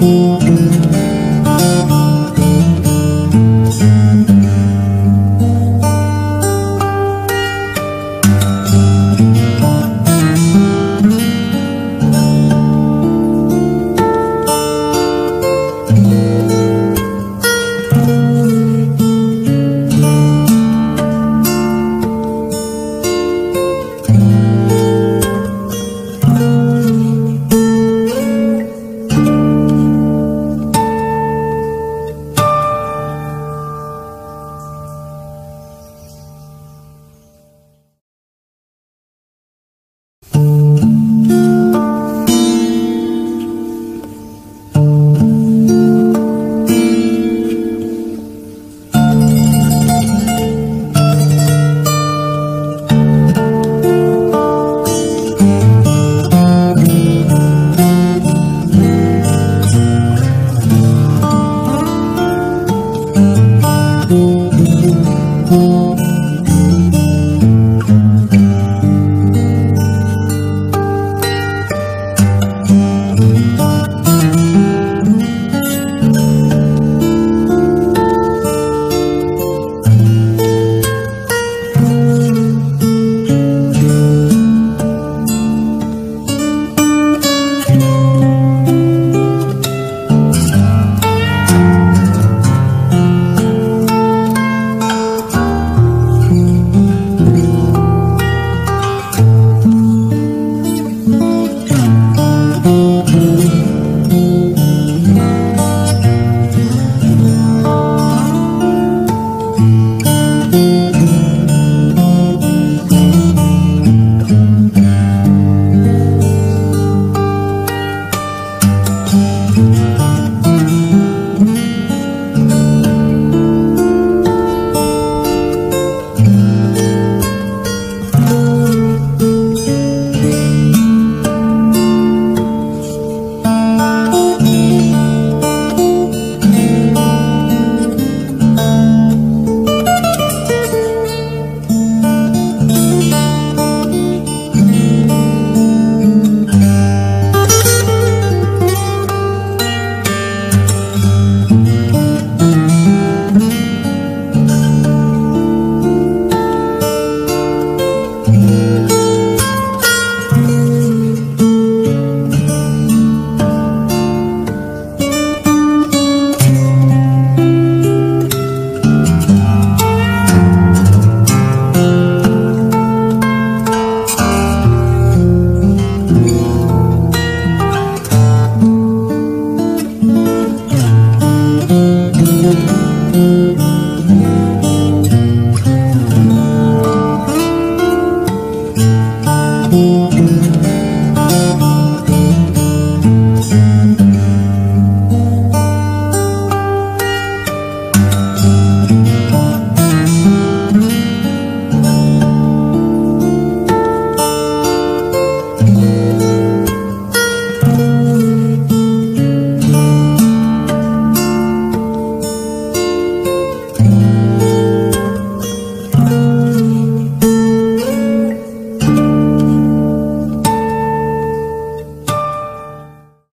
Música